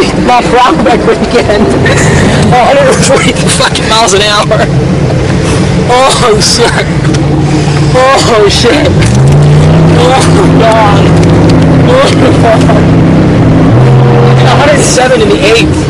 My per hour back weekend. 140 fucking miles an hour. Oh shit. Oh shit. Oh god. Oh god. 107 in the eighth.